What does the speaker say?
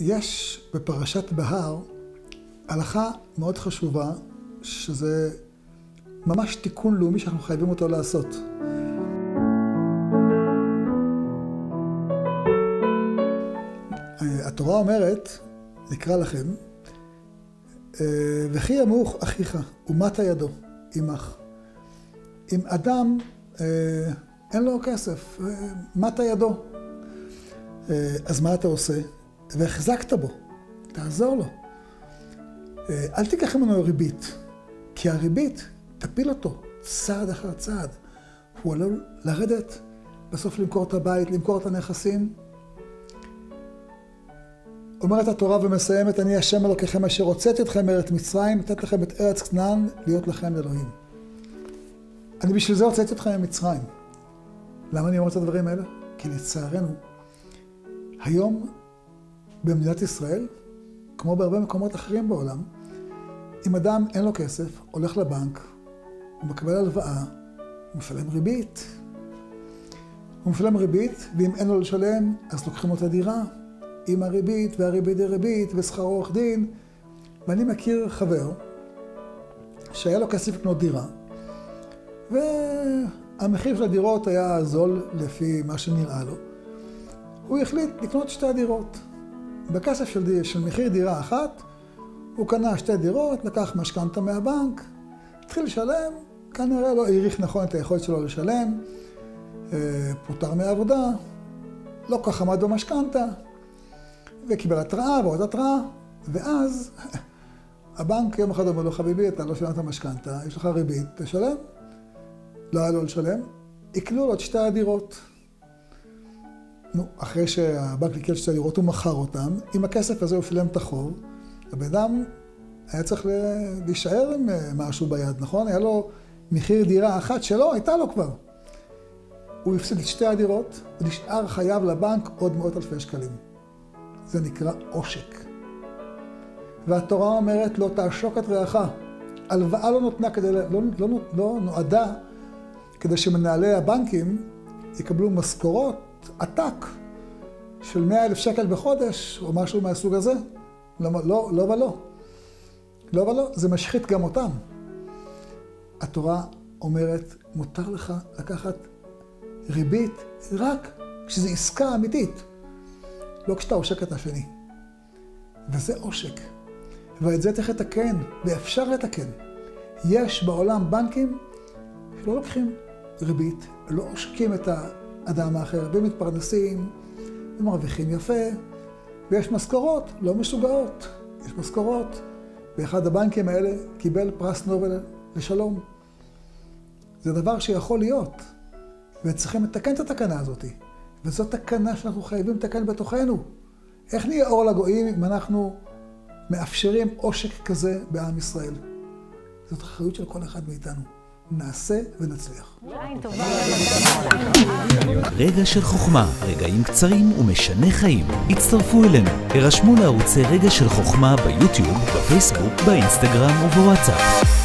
יש בפרשת בהר הלכה מאוד חשובה, שזה ממש תיקון לאומי שאנחנו חייבים אותו לעשות. התורה אומרת, נקרא לכם, וכי ימוך אחיך ומטה ידו עמך. אם אדם אין לו כסף, מטה ידו. אז מה אתה עושה? והחזקת בו, תעזור לו. אל תיקח ממנו ריבית, כי הריבית תפיל אותו צעד אחר צעד. הוא עלול לרדת, בסוף למכור את הבית, למכור את הנכסים. אומרת התורה ומסיימת, אני השם אלוקיכם אשר הוצאתי אתכם מארץ מצרים, לתת לכם את ארץ כנען, להיות לכם אלוהים. אני בשביל זה הוצאתי אתכם ממצרים. למה אני אומר את הדברים האלה? כי לצערנו, היום במדינת ישראל, כמו בהרבה מקומות אחרים בעולם, אם אדם אין לו כסף, הולך לבנק, הוא מקבל הלוואה, הוא משלם ריבית. הוא משלם ריבית, ואם אין לו לשלם, אז לוקחים לו את הדירה, עם הריבית, והריבית דריבית, ושכר עורך דין. ואני מכיר חבר, שהיה לו כסף לקנות דירה, והמחיר של הדירות היה זול לפי מה שנראה לו. הוא החליט לקנות שתי דירות. בכסף של, של מחיר דירה אחת, הוא קנה שתי דירות, לקח משכנתה מהבנק, התחיל לשלם, כנראה לא העריך נכון את היכולת שלו לשלם, פוטר מהעבודה, לא כך עמד במשכנתה, וקיבל התראה ועוד התראה, ואז הבנק יום אחד אומר לו, חביבי, אתה לא שילמת את המשכנתה, יש לך ריבית, תשלם. לא היה לו לשלם, עיקלו לו את שתי הדירות. נו, אחרי שהבנק עיקל שתי דירות, הוא מכר אותן, עם הכסף הזה הוא שילם את החוב, הבן אדם היה צריך להישאר עם משהו ביד, נכון? היה לו מחיר דירה אחת שלו, הייתה לו כבר. הוא הפסיד את שתי הדירות, ונשאר חייב לבנק עוד מאות אלפי שקלים. זה נקרא עושק. והתורה אומרת, לא תעשוק את רעך. הלוואה לא נותנה כדי, לא, לא, לא נועדה כדי שמנהלי הבנקים יקבלו משכורות עתק של מאה אלף שקל בחודש, או משהו מהסוג הזה. לא, לא, לא ולא. לא ולא, זה משחית גם אותם. התורה אומרת, מותר לך לקחת ריבית רק כשזו עסקה אמיתית, לא כשאתה עושק את השני. וזה עושק. ואת זה צריך לתקן, ואפשר לתקן. יש בעולם בנקים שלא לוקחים ריבית, לא עושקים את האדם האחר, ומתפרנסים, ומרוויחים יפה, ויש משכורות לא משוגעות. יש משכורות. ואחד הבנקים האלה קיבל פרס נובל לשלום. זה דבר שיכול להיות, וצריכים לתקן את התקנה הזאת. וזו תקנה שאנחנו חייבים לתקן בתוכנו. איך נהיה אור לגויים אם אנחנו מאפשרים עושק כזה בעם ישראל? זאת אחריות של כל אחד מאיתנו. נעשה ונצליח. רגע של חוכמה, רגעים קצרים ומשנה חיים. הצטרפו אלינו, הרשמו לערוצי רגע של חוכמה ביוטיוב, בפייסבוק, באינסטגרם ובוואטסאפ.